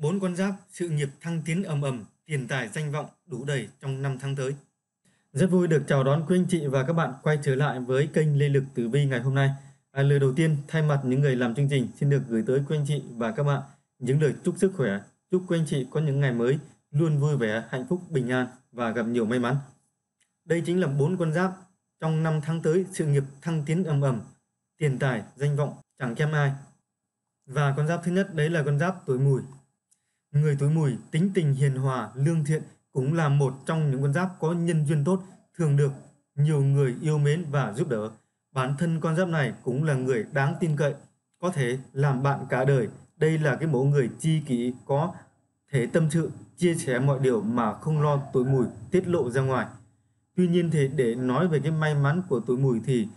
bốn con giáp sự nghiệp thăng tiến ầm ầm, tiền tài danh vọng đủ đầy trong năm tháng tới. Rất vui được chào đón quý anh chị và các bạn quay trở lại với kênh Lê Lực Tử Vi ngày hôm nay. À, lời đầu tiên thay mặt những người làm chương trình xin được gửi tới quý anh chị và các bạn những lời chúc sức khỏe, chúc quý anh chị có những ngày mới luôn vui vẻ, hạnh phúc, bình an và gặp nhiều may mắn. Đây chính là bốn con giáp trong năm tháng tới sự nghiệp thăng tiến ầm ầm, tiền tài, danh vọng chẳng kém ai. Và con giáp thứ nhất đấy là con giáp tuổi mùi. Người tuổi mùi tính tình hiền hòa, lương thiện cũng là một trong những con giáp có nhân duyên tốt, thường được nhiều người yêu mến và giúp đỡ. Bản thân con giáp này cũng là người đáng tin cậy, có thể làm bạn cả đời. Đây là cái mẫu người chi kỷ có thể tâm sự, chia sẻ mọi điều mà không lo tuổi mùi tiết lộ ra ngoài. Tuy nhiên thì để nói về cái may mắn của tuổi mùi thì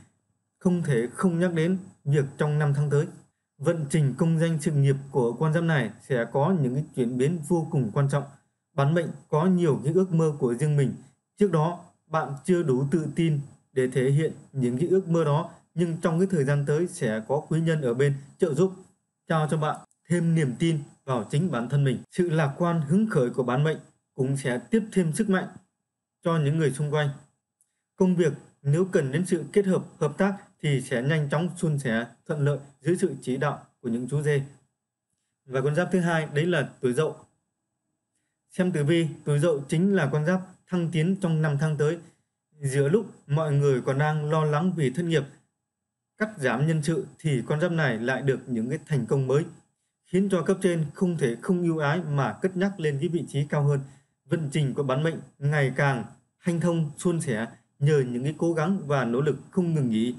không thể không nhắc đến việc trong năm tháng tới vận trình công danh sự nghiệp của quan giám này sẽ có những cái chuyển biến vô cùng quan trọng. Bán mệnh có nhiều cái ước mơ của riêng mình. Trước đó, bạn chưa đủ tự tin để thể hiện những cái ước mơ đó, nhưng trong cái thời gian tới sẽ có quý nhân ở bên trợ giúp trao cho bạn thêm niềm tin vào chính bản thân mình. Sự lạc quan hứng khởi của bán mệnh cũng sẽ tiếp thêm sức mạnh cho những người xung quanh. Công việc nếu cần đến sự kết hợp hợp tác thì sẽ nhanh chóng suôn sẻ thuận lợi dưới sự chỉ đạo của những chú dê. Và con giáp thứ hai đấy là tuổi dậu. Xem tử vi, tuổi dậu chính là con giáp thăng tiến trong năm tháng tới. Giữa lúc mọi người còn đang lo lắng vì thất nghiệp, cắt giảm nhân sự thì con giáp này lại được những cái thành công mới khiến cho cấp trên không thể không ưu ái mà cất nhắc lên cái vị trí cao hơn. Vận trình của bán mệnh ngày càng hanh thông suôn sẻ nhờ những cái cố gắng và nỗ lực không ngừng nghỉ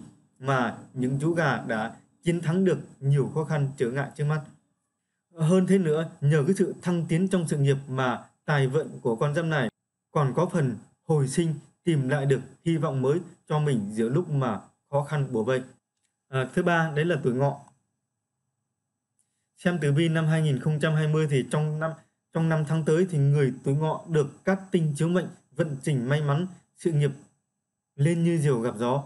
mà những chú gà đã chiến thắng được nhiều khó khăn trở ngại trước mắt. Hơn thế nữa, nhờ cái sự thăng tiến trong sự nghiệp mà tài vận của con giáp này còn có phần hồi sinh tìm lại được hy vọng mới cho mình giữa lúc mà khó khăn bủa vây. À, thứ ba đấy là tuổi ngọ. Xem tử vi năm 2020 thì trong năm trong năm tháng tới thì người tuổi ngọ được các tinh chiếu mệnh vận trình may mắn, sự nghiệp lên như diều gặp gió.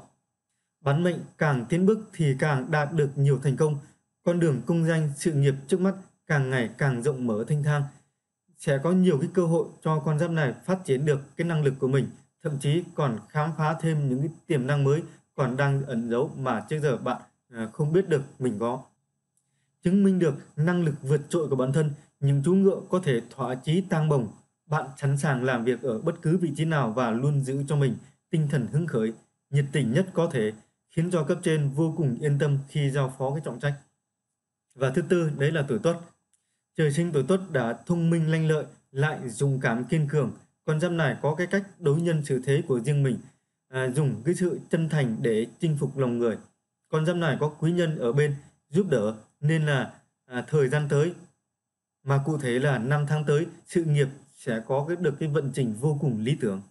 Bán mệnh càng tiến bước thì càng đạt được nhiều thành công. Con đường công danh sự nghiệp trước mắt càng ngày càng rộng mở thanh thang. Sẽ có nhiều cái cơ hội cho con giáp này phát triển được cái năng lực của mình, thậm chí còn khám phá thêm những cái tiềm năng mới còn đang ẩn giấu mà trước giờ bạn à, không biết được mình có. Chứng minh được năng lực vượt trội của bản thân, những chú ngựa có thể thỏa chí tang bồng. Bạn sẵn sàng làm việc ở bất cứ vị trí nào và luôn giữ cho mình tinh thần hứng khởi, nhiệt tình nhất có thể, khiến cho cấp trên vô cùng yên tâm khi giao phó cái trọng trách. Và thứ tư, đấy là tuổi tuất. Trời sinh tuổi tuất đã thông minh lanh lợi, lại dũng cảm kiên cường. Con giáp này có cái cách đối nhân xử thế của riêng mình, à, dùng cái sự chân thành để chinh phục lòng người. Con giáp này có quý nhân ở bên giúp đỡ nên là à, thời gian tới mà cụ thể là năm tháng tới sự nghiệp sẽ có cái được cái vận trình vô cùng lý tưởng.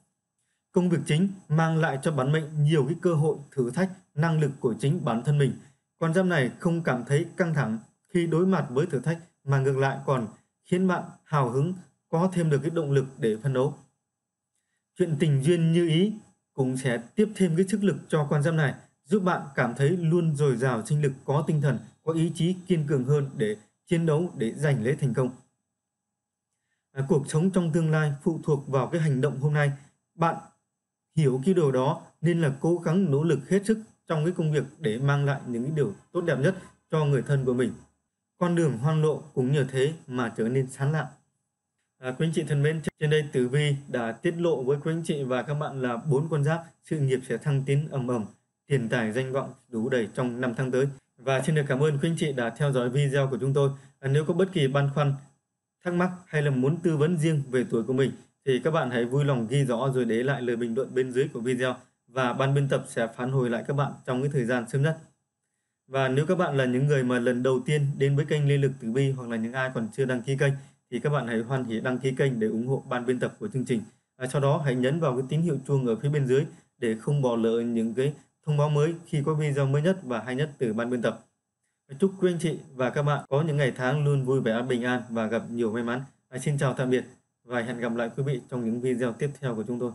Công việc chính mang lại cho bản mệnh nhiều cái cơ hội thử thách năng lực của chính bản thân mình. Con giáp này không cảm thấy căng thẳng khi đối mặt với thử thách mà ngược lại còn khiến bạn hào hứng có thêm được cái động lực để phân đấu. Chuyện tình duyên như ý cũng sẽ tiếp thêm cái sức lực cho con giáp này giúp bạn cảm thấy luôn dồi dào sinh lực có tinh thần, có ý chí kiên cường hơn để chiến đấu để giành lấy thành công. À, cuộc sống trong tương lai phụ thuộc vào cái hành động hôm nay. Bạn hiểu cái điều đó nên là cố gắng nỗ lực hết sức trong cái công việc để mang lại những cái điều tốt đẹp nhất cho người thân của mình. Con đường hoang lộ cũng nhờ thế mà trở nên sáng lạng. À, quý anh chị thân mến, trên đây Tử Vi đã tiết lộ với quý anh chị và các bạn là bốn con giáp sự nghiệp sẽ thăng tiến ầm ầm, tiền tài danh vọng đủ đầy trong năm tháng tới. Và xin được cảm ơn quý anh chị đã theo dõi video của chúng tôi. À, nếu có bất kỳ băn khoăn, thắc mắc hay là muốn tư vấn riêng về tuổi của mình thì các bạn hãy vui lòng ghi rõ rồi để lại lời bình luận bên dưới của video và ban biên tập sẽ phản hồi lại các bạn trong cái thời gian sớm nhất. Và nếu các bạn là những người mà lần đầu tiên đến với kênh Lê Lực Tử Vi hoặc là những ai còn chưa đăng ký kênh thì các bạn hãy hoan hỉ đăng ký kênh để ủng hộ ban biên tập của chương trình. À, sau đó hãy nhấn vào cái tín hiệu chuông ở phía bên dưới để không bỏ lỡ những cái thông báo mới khi có video mới nhất và hay nhất từ ban biên tập. Chúc quý anh chị và các bạn có những ngày tháng luôn vui vẻ bình an và gặp nhiều may mắn. À, xin chào tạm biệt và hẹn gặp lại quý vị trong những video tiếp theo của chúng tôi.